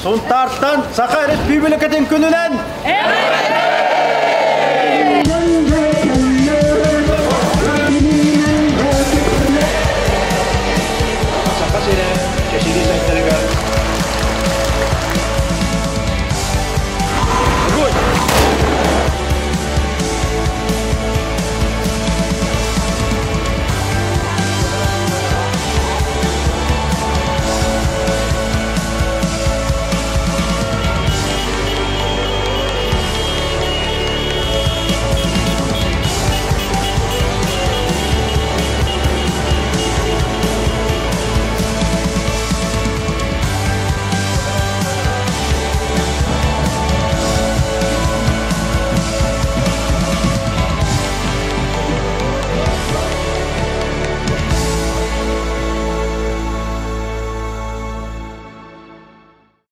Сонтарттан сақа респ мемлекет күнінен